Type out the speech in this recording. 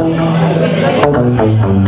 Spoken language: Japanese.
はい。